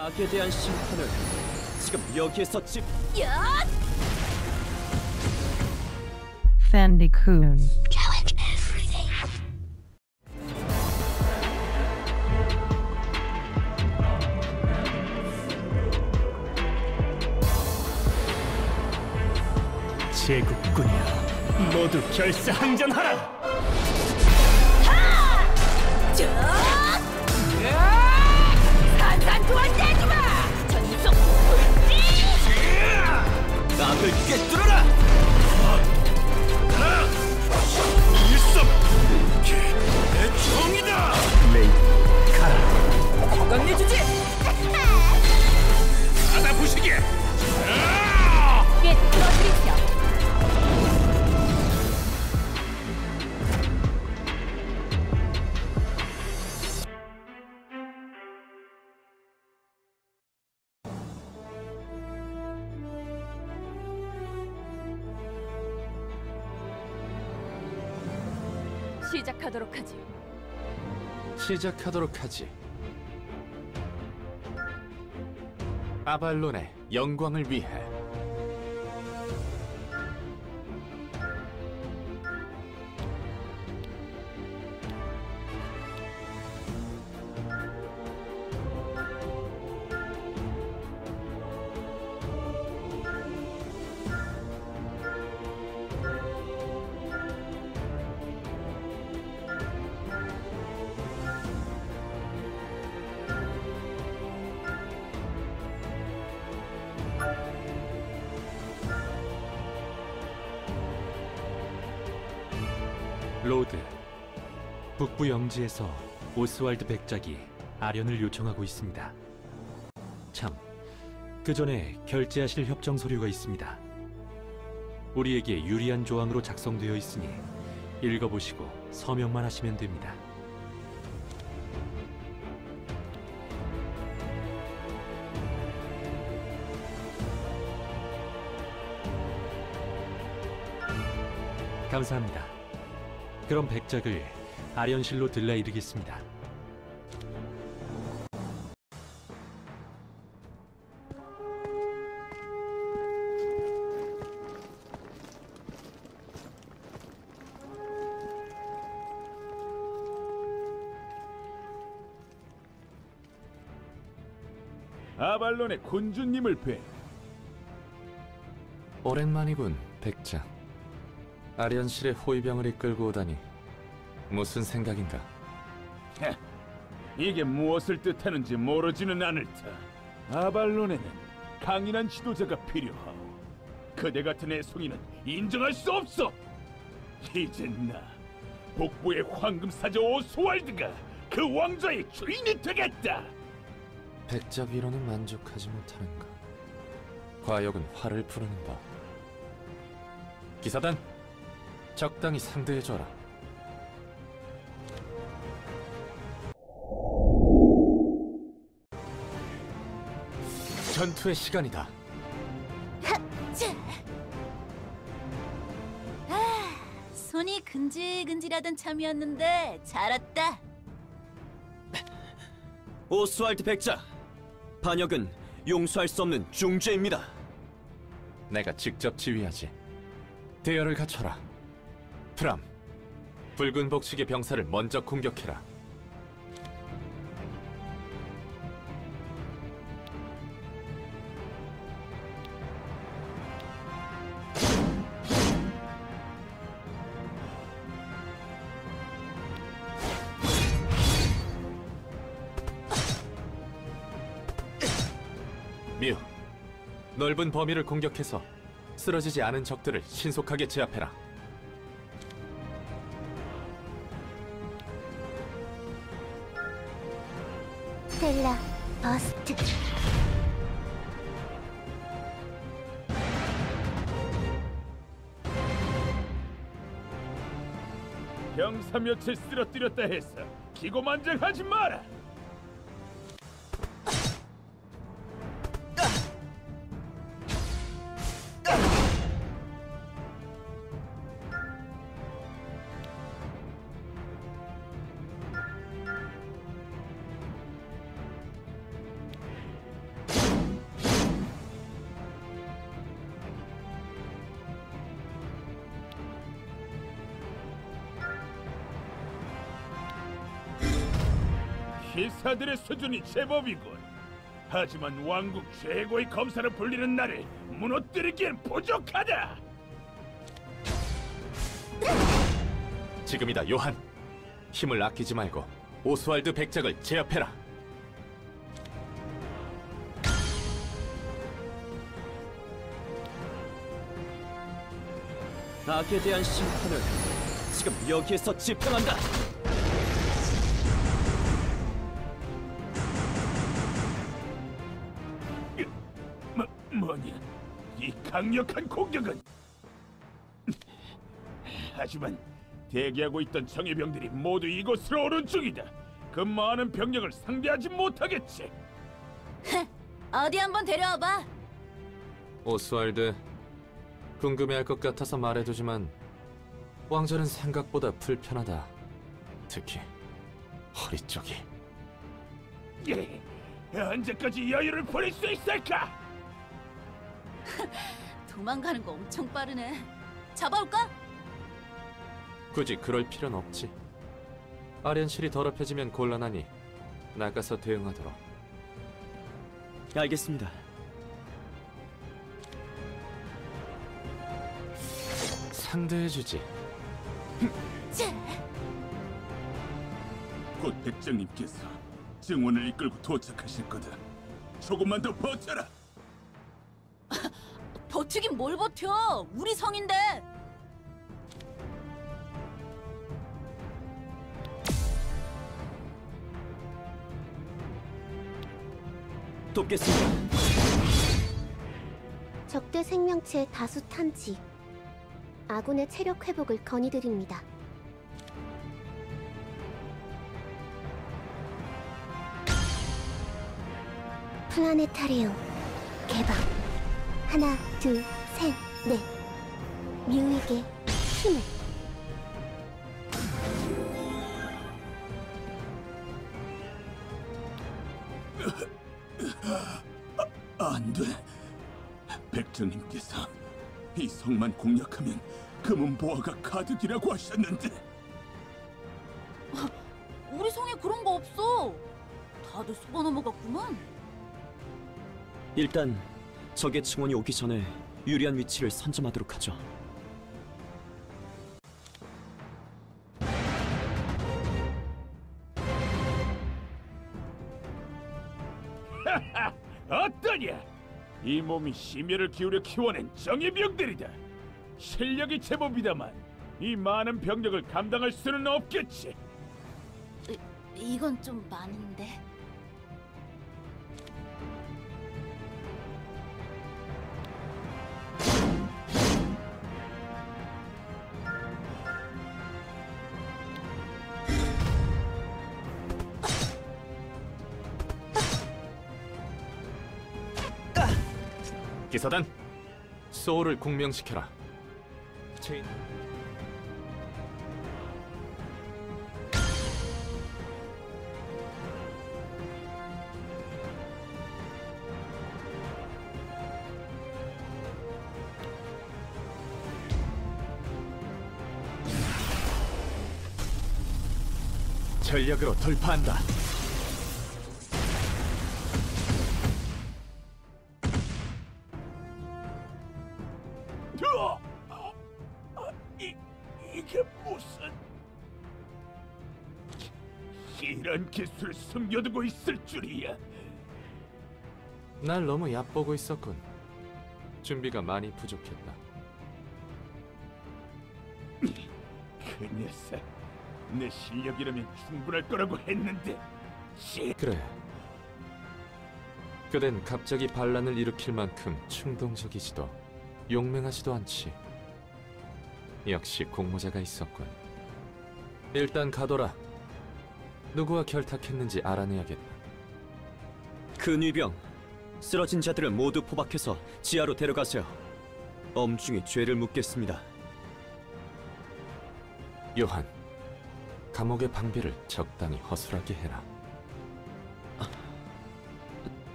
악에 대한 심판을 지금 여기에서 집 야! Fendi Kun. 제국군이여 모두 결사항전하라 악을 꿰뚫어라! 일섭 내 총이다 건강 내주지! 시작하도록 하지. 아발론의 영광을 위해 북부 영지에서 오스왈드 백작이 아련을 요청하고 있습니다. 참, 그 전에 결제하실 협정 서류가 있습니다. 우리에게 유리한 조항으로 작성되어 있으니 읽어보시고 서명만 하시면 됩니다. 감사합니다. 그럼 백작을 아련실로 들라 이르겠습니다. 아발론의 군주님을 뵈 오랜만이군, 백작. 아련실의 호위병을 이끌고 오다니 무슨 생각인가? 이게 무엇을 뜻하는지 모르지는 않을 터 아발론에는 강인한 지도자가 필요하오 그대 같은 애송이는 인정할 수 없어 이젠 나 북부의 황금 사자 오스왈드가 그 왕좌의 주인이 되겠다 백작 위로는 만족하지 못하는가? 과역은 화를 푸르는 법. 기사단, 적당히 상대해줘라. 전투의 시간이다. 자. 아, 손이 근질근질하던 참이었는데 잘 왔다. 오스왈드 백작 반역은 용서할 수 없는 중죄입니다. 내가 직접 지휘하지. 대열을 갖춰라. 프람, 붉은 복식의 병사를 먼저 공격해라. 넓은 범위를 공격해서 쓰러지지 않은 적들을 신속하게 제압해라. 스텔라 버스트. 병사 몇을 쓰러뜨렸다 해서 기고만장하지 마라 기사들의 수준이 제법이군. 하지만 왕국 최고의 검사로 불리는 나를 무너뜨리기엔 부족하다. 지금이다, 요한. 힘을 아끼지 말고 오스왈드 백작을 제압해라. 악에 대한 심판을 지금 여기에서 집행한다. 강력한 공격은? 하지만 대기하고 있던 정예병들이 모두 이곳으로 오는 중이다. 그 많은 병력을 상대하지 못하겠지. 어디 한번 데려와봐. 오스왈드, 궁금해할 것 같아서 말해두지만 왕자는 생각보다 불편하다. 특히 허리 쪽이. 예, 언제까지 여유를 부릴 수 있을까? 도망가는 거 엄청 빠르네. 잡아올까? 굳이 그럴 필요는 없지. 아련실이 더럽혀지면 곤란하니 나가서 대응하도록. 알겠습니다. 상대해주지. 자, 곧 백장님께서 증원을 이끌고 도착하실 거다. 조금만 더 버텨라. 버티긴 뭘 버텨? 우리 성인데. 돕겠습니다. 적대 생명체 다수 탐지. 아군의 체력 회복을 건의드립니다. 플라네타리움 개방. 하나, 둘, 셋, 넷. 뮤에게 힘을. 안 돼. 백장님께서 이 성만 공략하면 금은 보화가 가득이라고 하셨는데 우리 성에 그런 거 없어. 다들 속아 넘어갔구만. 일단 적의 증원이 오기 전에 유리한 위치를 선점하도록 하죠. 어떠냐? 이 몸이 심혈을 기울여 키워낸 정예병들이다. 실력이 제법이다만 이 많은 병력을 감당할 수는 없겠지. 이건 좀 많은데. 기사단, 소울을 공명시켜라. 체인. 전력으로 돌파한다. 숨겨두고 있을 줄이야. 날 너무 얕보고 있었군. 준비가 많이 부족했다. 그 녀석 내 실력이라면 충분할 거라고 했는데 씨. 그래. 그댄 갑자기 반란을 일으킬 만큼 충동적이지도 용맹하지도 않지. 역시 공모자가 있었군. 일단 가둬라. 누구와 결탁했는지 알아내야겠다. 근위병, 쓰러진 자들을 모두 포박해서 지하로 데려가세요. 엄중히 죄를 묻겠습니다. 요한, 감옥의 방비를 적당히 허술하게 해라.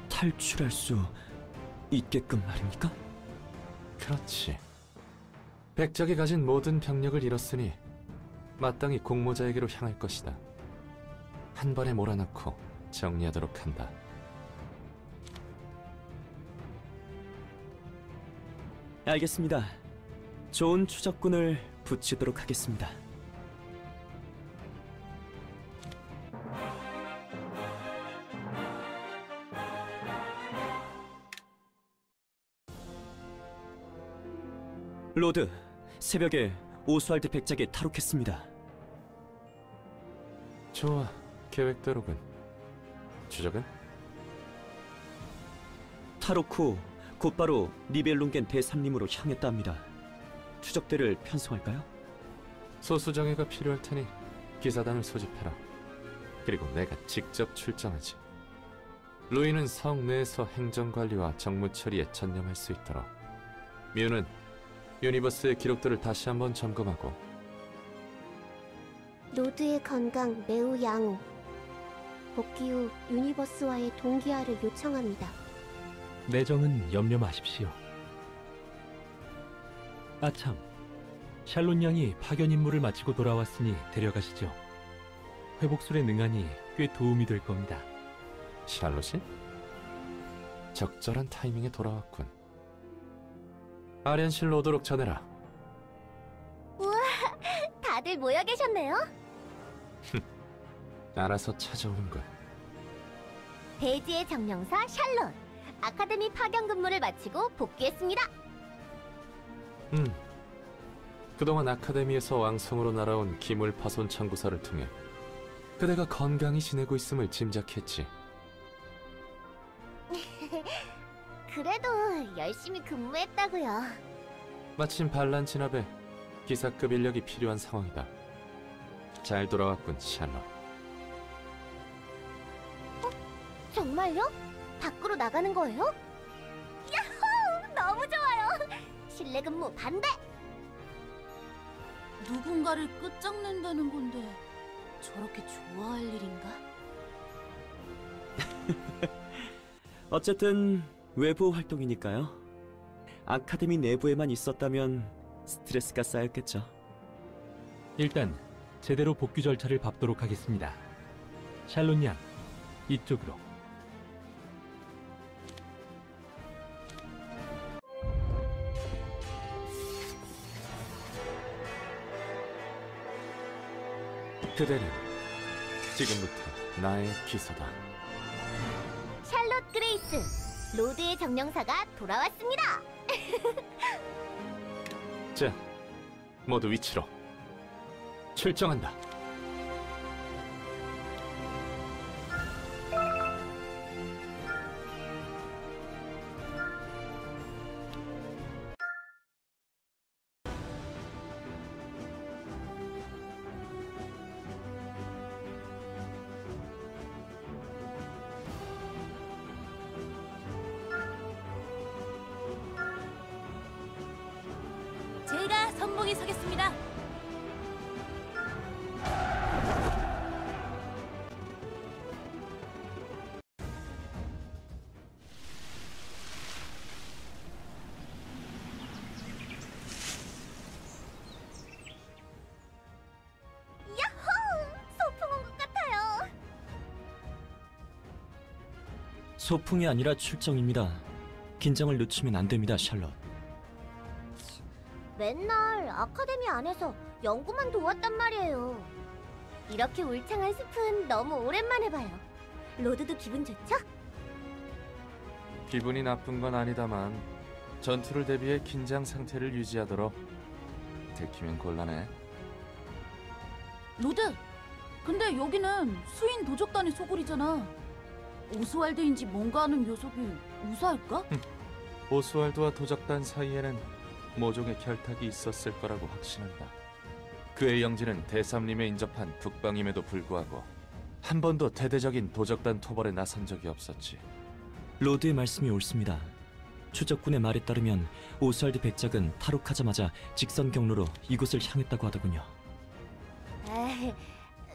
탈출할 수 있게끔 말입니까? 그렇지. 백작이 가진 모든 병력을 잃었으니 마땅히 공모자에게로 향할 것이다. 한 번에 몰아넣고 정리하도록 한다. 알겠습니다. 좋은 추적군을 붙이도록 하겠습니다. Lord, 새벽에 오스왈드 백작이 탈옥했습니다. 좋아, 계획대로군. 추적은? 탈옥 후 곧바로 니벨룽겐 대삼림으로 향했다 합니다. 추적대를 편성할까요? 소수정예가 필요할 테니 기사단을 소집해라. 그리고 내가 직접 출정하지. 루이는 성 내에서 행정관리와 정무 처리에 전념할 수 있도록. 뮤는 유니버스의 기록들을 다시 한번 점검하고 Lord의 건강 매우 양호. 복귀 후 유니버스와의 동기화를 요청합니다. 내정은 염려 마십시오. 아참, 샬롯 양이 파견 임무를 마치고 돌아왔으니 데려가시죠. 회복술에 능하니 꽤 도움이 될 겁니다. 샬롯이? 적절한 타이밍에 돌아왔군. 아련실로 오도록 전해라. 다들 모여 계셨네요. 알아서 찾아오는군. 대지의 정령사 샬롯. 아카데미 파견 근무를 마치고 복귀했습니다. 음. 그동안 아카데미에서 왕성으로 날아온 기물 파손 청구서를 통해 그대가 건강히 지내고 있음을 짐작했지. 그래도 열심히 근무했다고요. 마침 반란 진압에 기사급 인력이 필요한 상황이다. 잘 돌아왔군, 샬롯. 정말요? 밖으로 나가는 거예요? 야호! 너무 좋아요. 실내 근무 반대. 누군가를 끝장낸다는 건데 저렇게 좋아할 일인가? 어쨌든 외부 활동이니까요. 아카데미 내부에만 있었다면 스트레스가 쌓였겠죠. 일단 제대로 복귀 절차를 밟도록 하겠습니다. 샬론 양, 이쪽으로. 그대는 지금부터 나의 기사다. 샬롯 그레이스. Lord의 정령사가 돌아왔습니다. 자, 모두 위치로. 출정한다. 소풍이 아니라 출정입니다. 긴장을 늦추면 안 됩니다, 샬롯. 맨날 아카데미 안에서 연구만 도왔단 말이에요. 이렇게 울창한 숲은 너무 오랜만에 봐요. Lord도 기분 좋죠? 기분이 나쁜 건 아니다만 전투를 대비해 긴장 상태를 유지하도록 들키면 곤란해. Lord, 근데 여기는 수인 도적단의 소굴이잖아. 오스왈드인지 뭔가 하는 녀석이 무사할까? 오스왈드와 도적단 사이에는 모종의 결탁이 있었을 거라고 확신한다. 그의 영지는 대삼림에 인접한 북방임에도 불구하고 한 번도 대대적인 도적단 토벌에 나선 적이 없었지. Lord의 말씀이 옳습니다. 추적군의 말에 따르면 오스왈드 백작은 탈옥하자마자 직선 경로로 이곳을 향했다고 하더군요. 에이,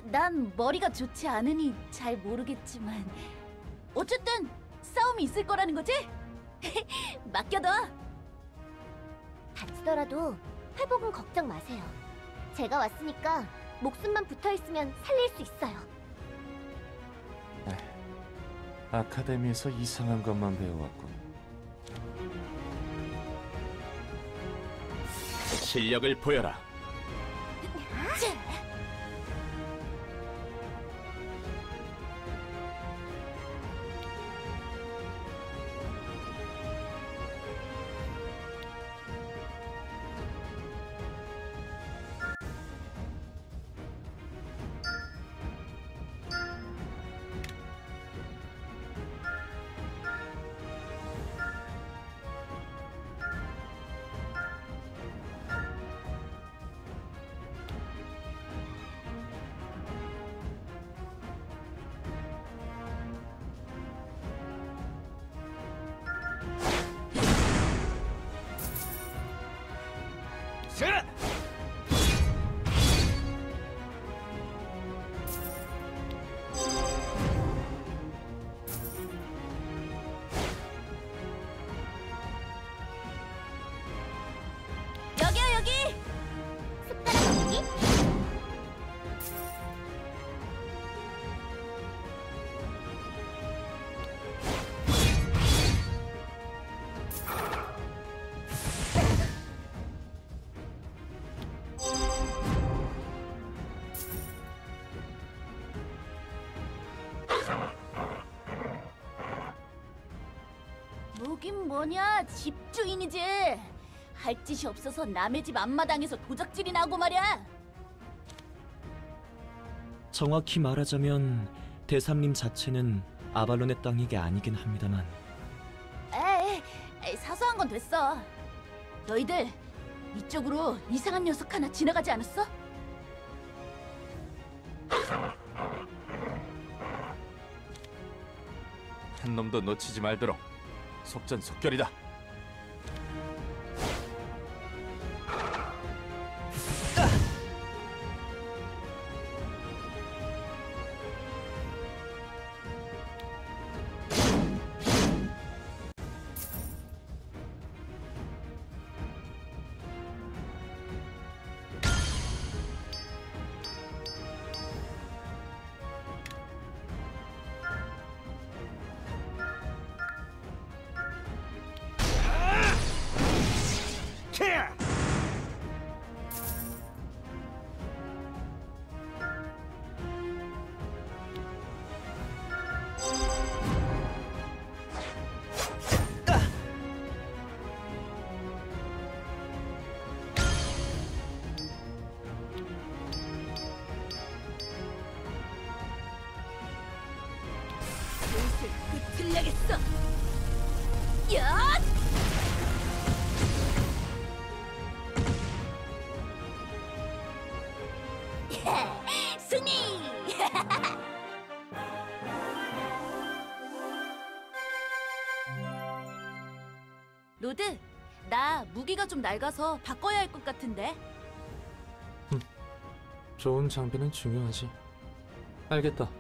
난 머리가 좋지 않으니 잘 모르겠지만 어쨌든 싸움이 있을 거라는 거지? 맡겨둬. 다치더라도 회복은 걱정 마세요. 제가 왔으니까 목숨만 붙어 있으면 살릴 수 있어요. 아카데미에서 이상한 것만 배워왔군. 실력을 보여라. 뭐긴 뭐냐 집주인이지. 할 짓이 없어서 남의 집 앞마당에서 도적질이 나고 말이야. 정확히 말하자면 대삼림 자체는 아발론의 땅이 게 아니긴 합니다만 에이, 에이, 사소한 건 됐어. 너희들 이쪽으로 이상한 녀석 하나 지나가지 않았어? 한 놈도 놓치지 말도록 속전속결이다. 로드, 나 무기가 좀 낡아서 바꿔야 할 것 같은데. 좋은 장비는 중요하지. 알겠다.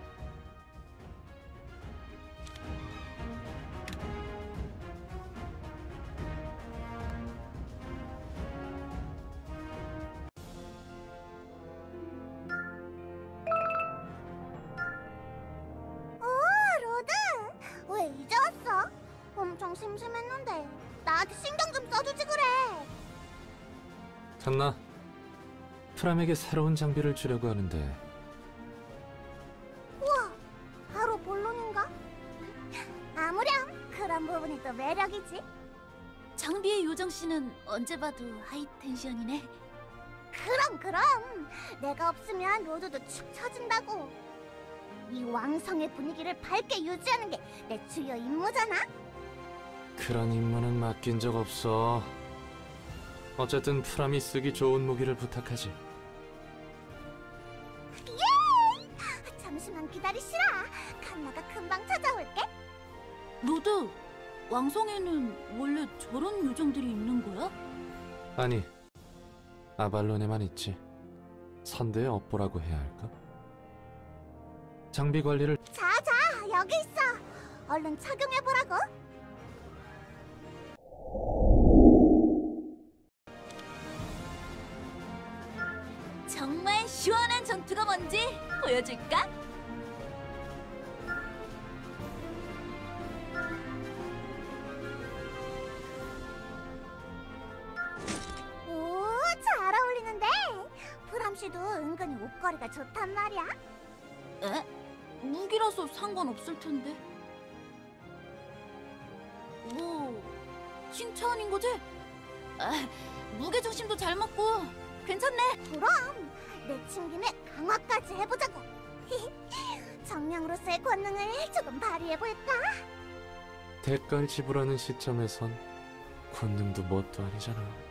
프람에게 새로운 장비를 주려고 하는데 우와, 바로 본론인가? 아무렴 그런 부분이 또 매력이지. 장비의 요정 씨는 언제 봐도 high tension이네. 그럼 그럼 내가 없으면 Lord도 축 처진다고. 이 왕성의 분위기를 밝게 유지하는 게 내 주요 임무잖아. 그런 임무는 맡긴 적 없어. 어쨌든 프람이 쓰기 좋은 무기를 부탁하지. 기다리시라. 칸나가 금방 찾아올게. Lord, 왕성에는 원래 저런 요정들이 있는 거야? 아니, 아발론에만 있지. 선대의 업보라고 해야 할까? 장비 관리를 자 자 여기 있어. 얼른 착용해 보라고. 정말 시원한 전투가 뭔지 보여줄까? 씨도 은근히 옷걸이가 좋단 말이야. 에? 무기라서 상관없을 텐데. 뭐 아닌 거지? 아, 무게 중심도 잘 맞고 괜찮네. 그럼 내 친 김에 강화까지 해보자고. 정령으로서의 권능을 조금 발휘해볼까? 대가를 지불하는 시점에선 권능도 뭣도 아니잖아.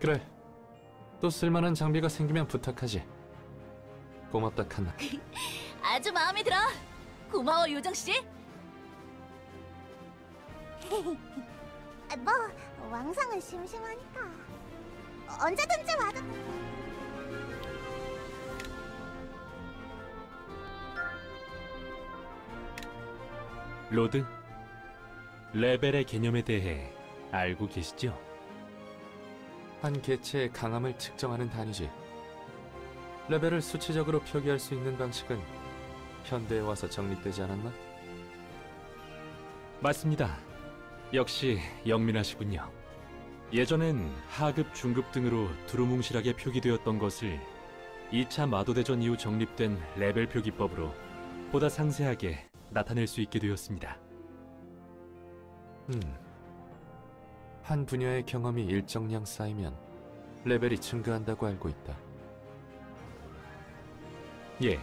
그래. 또 쓸만한 장비가 생기면 부탁하지. 고맙다 칸나. 아주 마음에 들어. 고마워 요정 씨. 뭐 왕성은 심심하니까 언제든지 와도. Lord, 레벨의 개념에 대해 알고 계시죠? 한 개체의 강함을 측정하는 단위지. 레벨을 수치적으로 표기할 수 있는 방식은 현대에 와서 정립되지 않았나? 맞습니다. 역시 영민하시군요. 예전엔 하급, 중급 등으로 두루뭉실하게 표기되었던 것을 2차 마도대전 이후 정립된 레벨 표기법으로 보다 상세하게 나타낼 수 있게 되었습니다. 음. 한 분야의 경험이 일정량 쌓이면 레벨이 증가한다고 알고 있다. 예.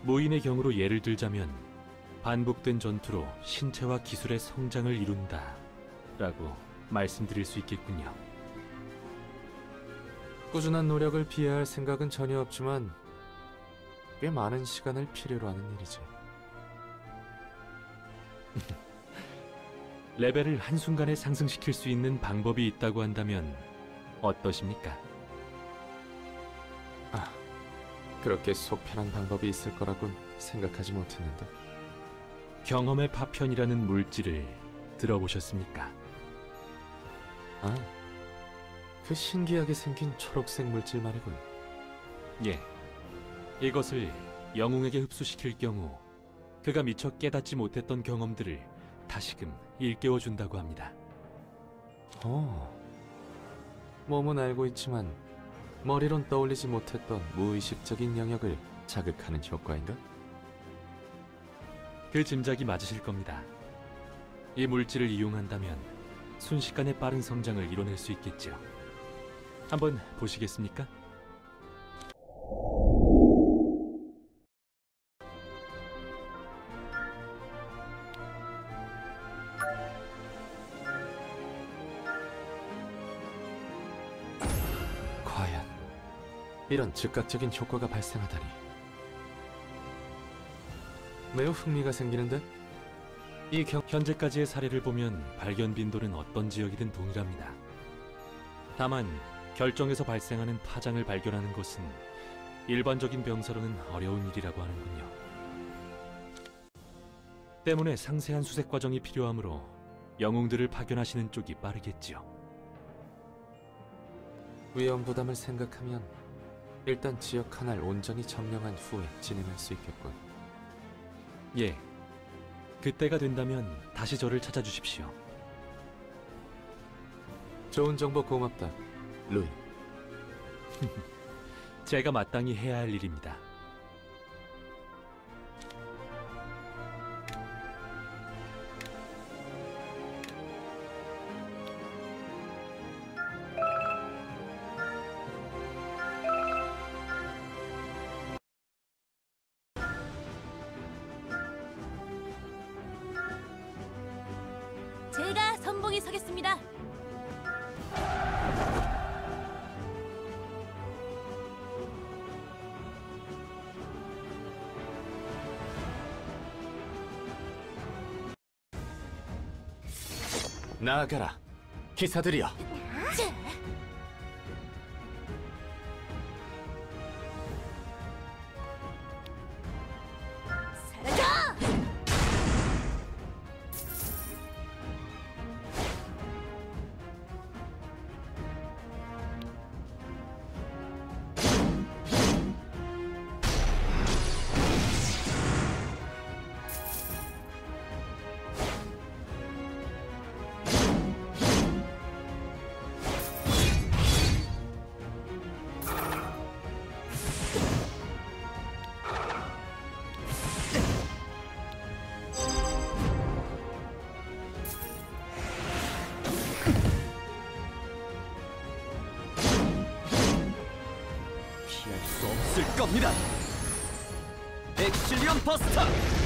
무인의 경우로 예를 들자면 반복된 전투로 신체와 기술의 성장을 이룬다 라고 말씀드릴 수 있겠군요. 꾸준한 노력을 비해야 할 생각은 전혀 없지만 꽤 많은 시간을 필요로 하는 일이지. 레벨을 한순간에 상승시킬 수 있는 방법이 있다고 한다면 어떠십니까? 그렇게 속편한 방법이 있을 거라곤 생각하지 못했는데. 경험의 파편이라는 물질을 들어보셨습니까? 아, 그 신기하게 생긴 초록색 물질 말이군. 예. 이것을 영웅에게 흡수시킬 경우 그가 미처 깨닫지 못했던 경험들을 다시금 일깨워 준다고 합니다. 어. 몸은 알고 있지만 머리론 떠올리지 못했던 무의식적인 영역을 자극하는 효과인가? 그 짐작이 맞으실 겁니다. 이 물질을 이용한다면 순식간에 빠른 성장을 이뤄낼 수 있겠지요. 한번 보시겠습니까? 이런 즉각적인 효과가 발생하다니 매우 흥미가 생기는데 이 경... 현재까지의 사례를 보면 발견 빈도는 어떤 지역이든 동일합니다. 다만 결정에서 발생하는 파장을 발견하는 것은 일반적인 병사로는 어려운 일이라고 하는군요. 때문에 상세한 수색 과정이 필요하므로 영웅들을 파견하시는 쪽이 빠르겠지요. 위험 부담을 생각하면 일단 지역 하나를 온전히 점령한 후에 진행할 수 있겠군. 예. 그때가 된다면 다시 저를 찾아주십시오. 좋은 정보 고맙다, 루이. 제가 마땅히 해야 할 일입니다. 나아가라, 기사들이 겁니다. 엑실리언 버스터!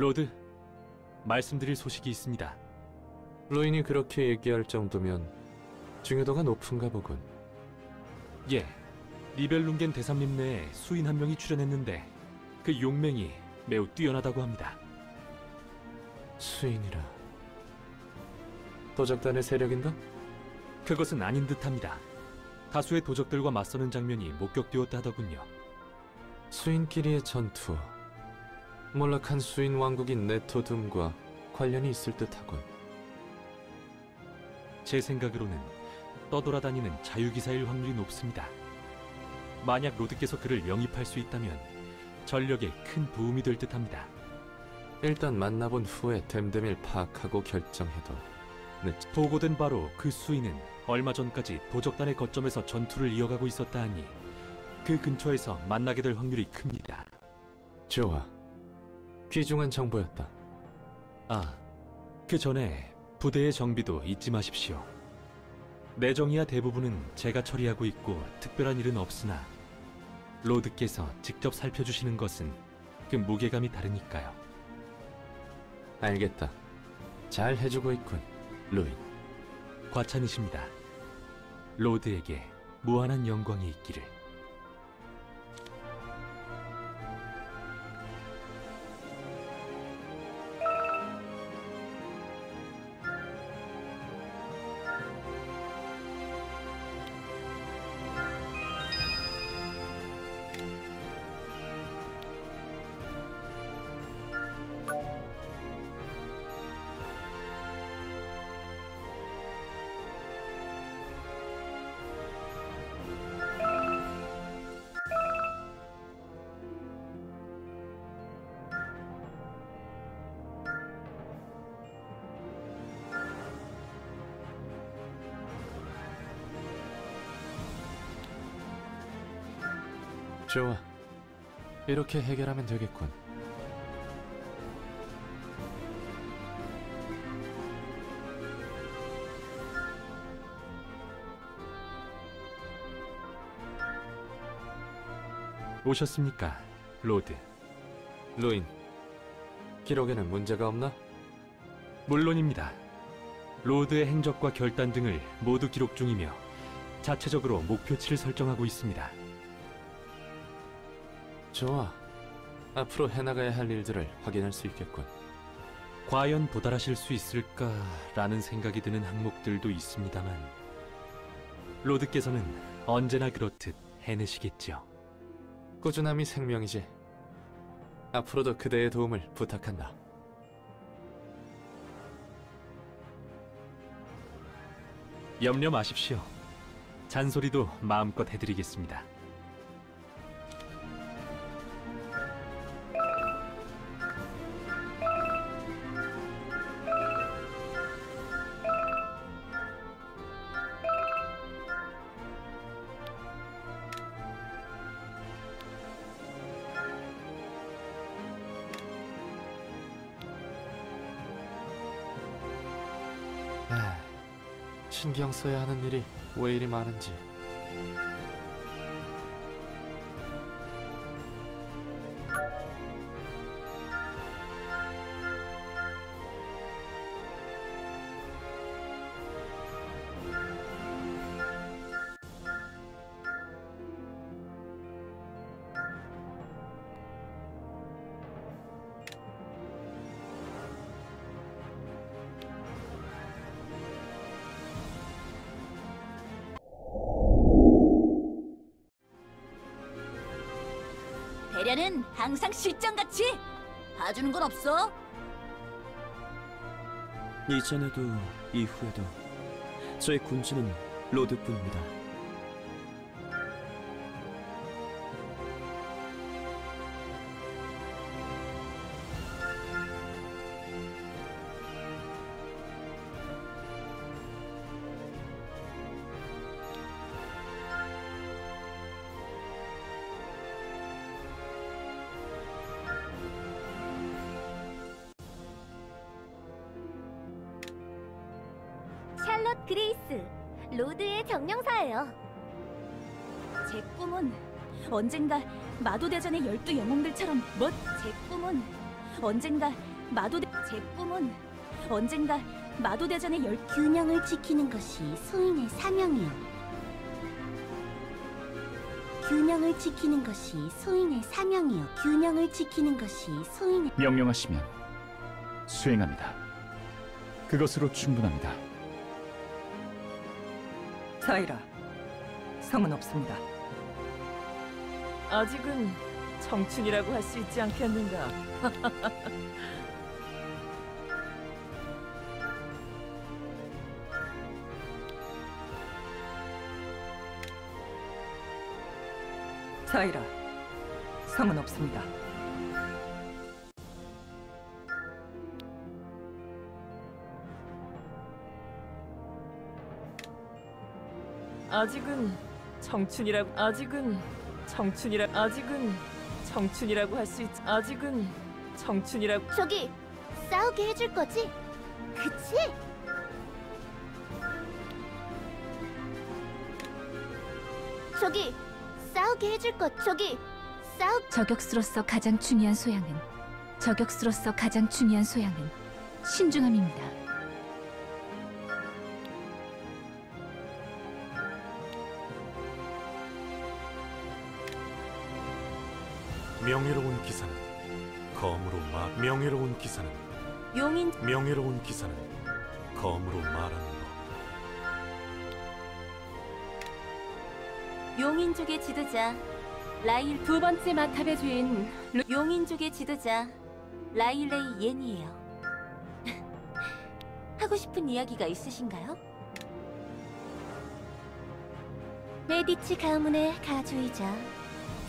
Lord, 말씀드릴 소식이 있습니다. 루인이 그렇게 얘기할 정도면 중요도가 높은가 보군. 예, 니벨룽겐 대삼림 내에 수인 한 명이 출현했는데 그 용맹이 매우 뛰어나다고 합니다. 수인이라. 도적단의 세력인가? 그것은 아닌 듯합니다. 다수의 도적들과 맞서는 장면이 목격되었다 하더군요. 수인끼리의 전투. 몰락한 수인 왕국인 네토둠과 관련이 있을 듯하군. 제 생각으로는 떠돌아다니는 자유기사일 확률이 높습니다. 만약 로드께서 그를 영입할 수 있다면 전력에 큰 도움이 될 듯합니다. 일단 만나본 후에 됨됨이를 파악하고 결정해도 늦. 보고된 바로 그 수인은 얼마 전까지 도적단의 거점에서 전투를 이어가고 있었다 하니 그 근처에서 만나게 될 확률이 큽니다. 좋아. 귀중한 정보였다. 아, 그 전에 부대의 정비도 잊지 마십시오. 내정이야 대부분은 제가 처리하고 있고 특별한 일은 없으나 로드께서 직접 살펴주시는 것은 그 무게감이 다르니까요. 알겠다. 잘 해주고 있군, 루인. 과찬이십니다. 로드에게 무한한 영광이 있기를. 좋아. 이렇게 해결하면 되겠군. 오셨습니까, Lord? 루인, 기록에는 문제가 없나? 물론입니다. Lord의 행적과 결단 등을 모두 기록 중이며 자체적으로 목표치를 설정하고 있습니다. 좋아. 앞으로 해나가야 할 일들을 확인할 수 있겠군. 과연 도달하실 수 있을까라는 생각이 드는 항목들도 있습니다만 로드께서는 언제나 그렇듯 해내시겠죠. 꾸준함이 생명이지. 앞으로도 그대의 도움을 부탁한다. 염려 마십시오. 잔소리도 마음껏 해드리겠습니다. 신경 써야 하는 일이 왜 이리 많은지. 이전에도 이후에도 저의 군주는 로드뿐입니다. 그레이스, Lord의 정령사예요. 제 꿈은 언젠가 마도대전의 열두 영웅들처럼 멋. 제 꿈은 언젠가 마도대. 제 꿈은 언젠가 마도대전의 열. 균형을 지키는 것이 소인의 사명이요. 균형을 지키는 것이 소인의 사명이요. 균형을 지키는 것이 소인의 명령하시면 수행합니다. 그것으로 충분합니다. 사이라, 성은 없습니다. 아직은 청춘이라고 할 수 있지 않겠는가? 사이라, 성은 없습니다. 아직은 청춘이라고 아직은 청춘이라 아직은 청춘이라고 할 수 있지 아직은 청춘이라고 저기 싸우게 해줄 거지? 그치? 저기 싸우게 해줄 거 저기 싸우 저격수로서 가장 중요한 소양은 저격수로서 가장 중요한 소양은 신중함입니다. 명예로운 기사는 검으로 말 명예로운 기사는 용인 명예로운 기사는 검으로 말하는 것 용인족의 지도자 라일 두 번째 마탑의 주인 루- 용인족의 지도자 라일레이 옌이에요. 하고 싶은 이야기가 있으신가요? 메디치 가문의 가주이자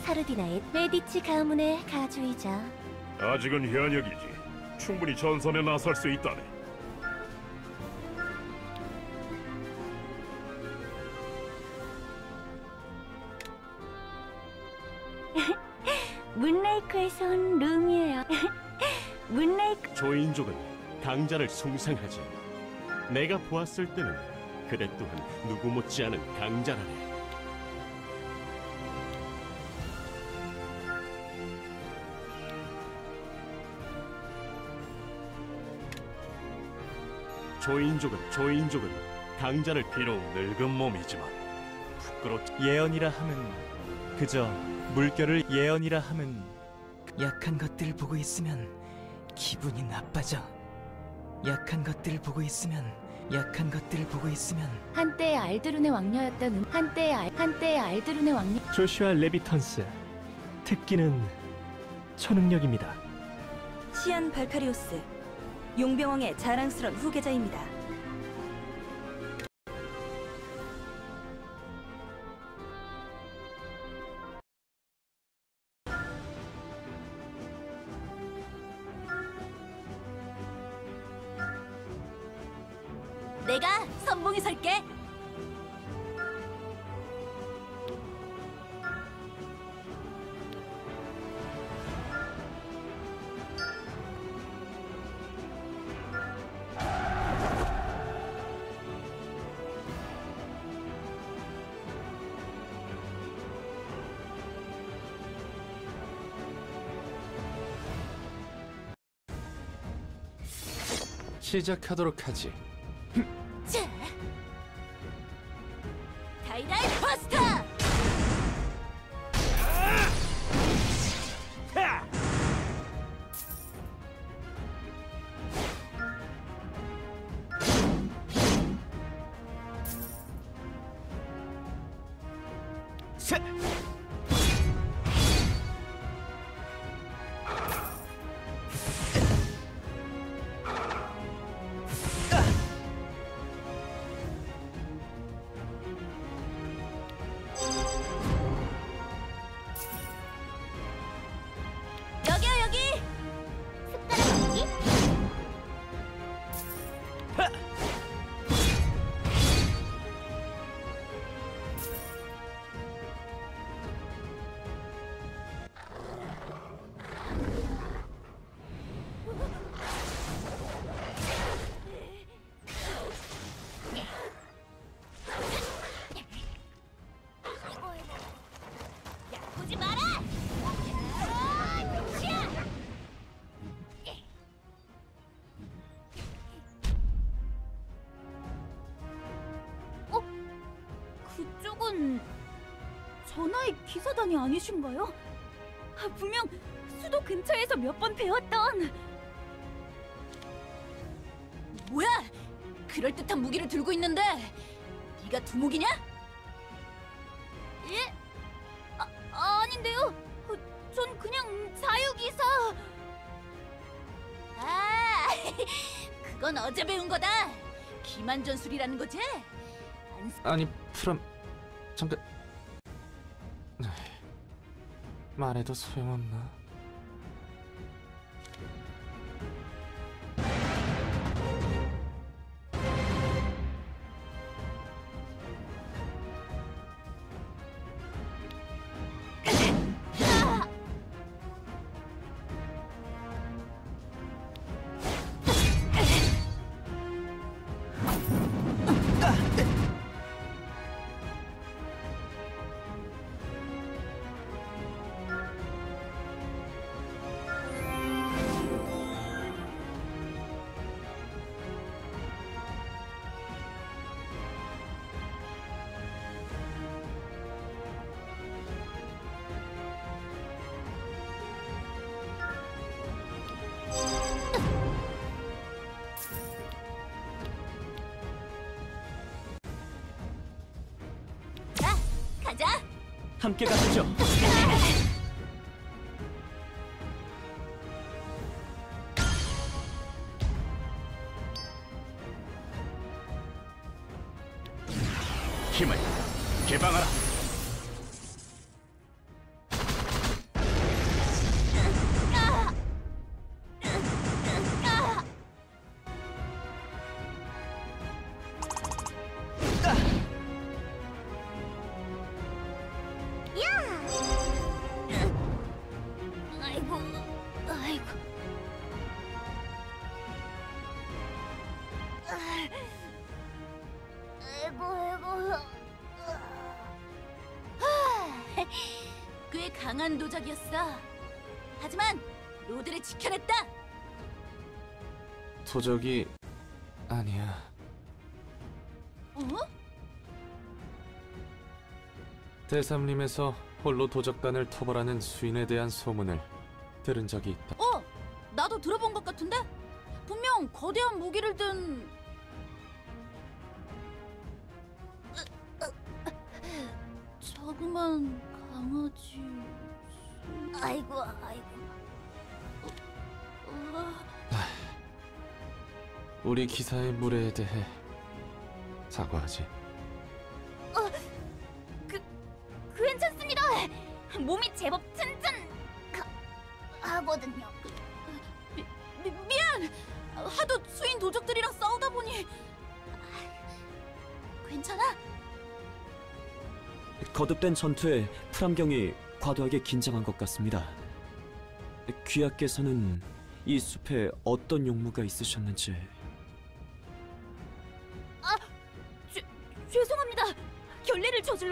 사르디나의 메디치 가문의 가주이자 아직은 현역이지. 충분히 전선에 나설 수 있다네. 문레이크에서 온 룸이에요. 문레이크 조인족은 강자를 숭상하지 내가 보았을 때는 그대 또한 누구 못지않은 강자라네 조인족은 조인족은 강자를 비록 늙은 몸이지만 부끄럽 예언이라 함은 그저 물결을 예언이라 함은 약한 것들을 보고 있으면 기분이 나빠져. 약한 것들을 보고 있으면 약한 것들을 보고 있으면 한때 알드룬의 왕녀였던 음- 한때 알 한때 알드룬의 왕녀 조슈아 레비턴스 특기는 초능력입니다. 시안 발카리오스 용병왕의 자랑스러운 후계자입니다. 시작하도록 하지. 전하의 기사단이 아니신가요? 아, 분명 수도 근처에서 몇 번 배웠던 뭐야? 그럴듯한 무기를 들고 있는데 네가 두목이냐? 예? 아, 아닌데요. 어, 전 그냥 자유기사. 아, 그건 어제 배운 거다. 기만전술이라는 거지? 아니 프람 잠깐 말해도 소용없나? 함께 가시죠. 도적이 아니야. 어? 대삼림에서 홀로 도적단을 토벌하는 수인에 대한 소문을 들은 적이 있다. 어, 나도 들어본 것 같은데? 분명 거대한 무기를 든 자그만 강아지. 아이고, 아이고. 어, 어, 우리 기사의 무례에 대해 사과하지. 괜찮습니다. 몸이 제법 튼튼. 하거든요. 미, 미, 미안. 하도 수인 도적들이랑 싸우다 보니 괜찮아? 거듭된 전투에 프람경이 과도하게 긴장한 것 같습니다. 귀하께서는 이 숲에 어떤 용무가 있으셨는지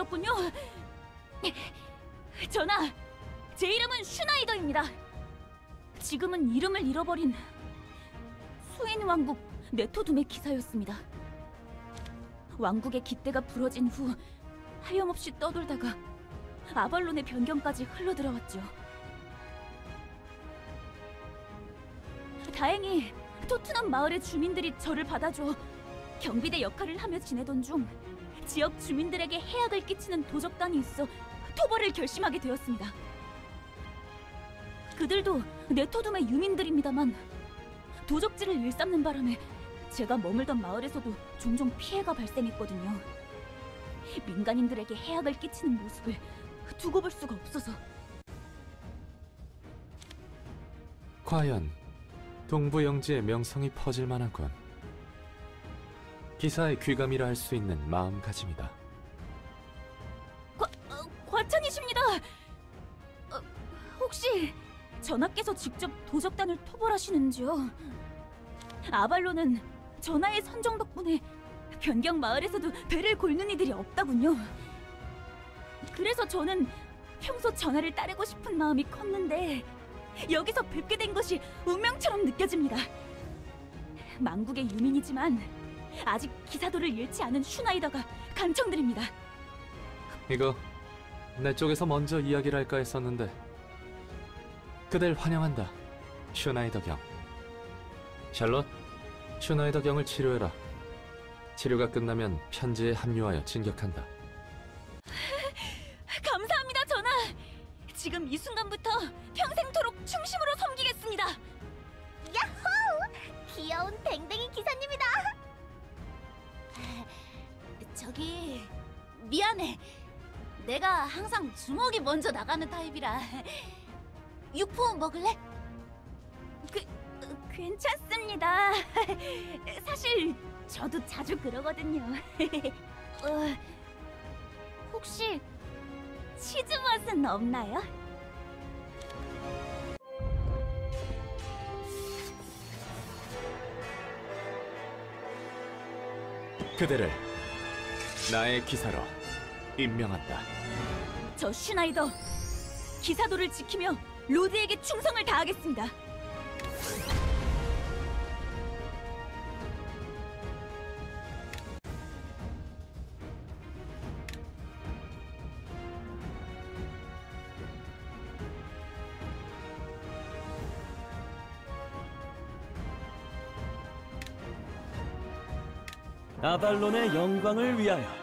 저질렀군요. 전하, 제 이름은 슈나이더입니다. 지금은 이름을 잃어버린 수인 왕국 네토둠의 기사였습니다. 왕국의 깃대가 부러진 후 하염없이 떠돌다가 아발론의 변경까지 흘러들어왔죠. 다행히 토트넘 마을의 주민들이 저를 받아줘 경비대 역할을 하며 지내던 중 지역 주민들에게 해악을 끼치는 도적단이 있어 토벌을 결심하게 되었습니다. 그들도 네토둠의 유민들입니다만 도적질을 일삼는 바람에 제가 머물던 마을에서도 종종 피해가 발생했거든요. 민간인들에게 해악을 끼치는 모습을 두고 볼 수가 없어서 과연 동부 영지의 명성이 퍼질 만한군. 기사의 귀감이라 할 수 있는 마음가짐이다. 과, 어, 과찬이십니다. 어, 혹시 전하께서 직접 도적단을 토벌하시는지요? 아발로는 전하의 선정 덕분에 변경 마을에서도 배를 골는 이들이 없다군요. 그래서 저는 평소 전하를 따르고 싶은 마음이 컸는데 여기서 뵙게 된 것이 운명처럼 느껴집니다. 망국의 유민이지만 아직 기사도를 잃지 않은 슈나이더가 간청드립니다. 이거 내 쪽에서 먼저 이야기를 할까 했었는데 그댈 환영한다 슈나이더 경 샬롯 슈나이더 경을 치료해라 치료가 끝나면 편지에 합류하여 진격한다 감사합니다, 전하. 지금 이 순간부터 평생토록 충심으로 섬기겠습니다. 야호! 귀여운 댕댕이 저기 미안해. 내가 항상 주먹이 먼저 나가는 타입이라. 육포 먹을래? 그 괜찮습니다. 사실 저도 자주 그러거든요. 어, 혹시 치즈 맛은 없나요? 그대를 나의 기사로 임명한다 저 슈나이더 기사도를 지키며 로드에게 충성을 다하겠습니다. 아발론의 영광을 위하여